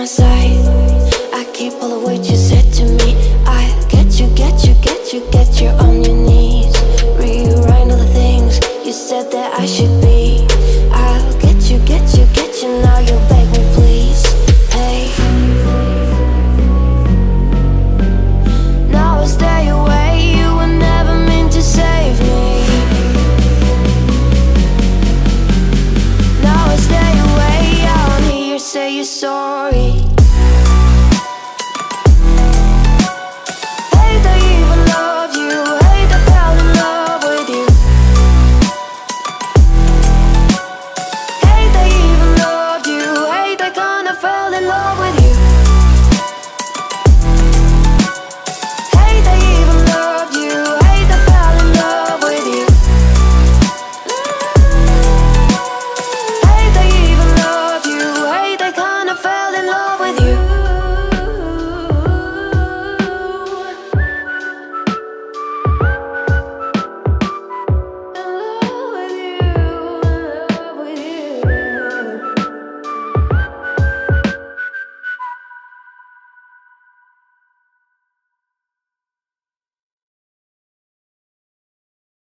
my side. I can't believe what you said to me. I get you, get you, get you, get you on your knees. Rewrite all the things you said that I should be. story.